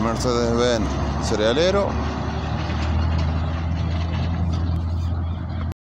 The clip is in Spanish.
Mercedes-Benz cerealero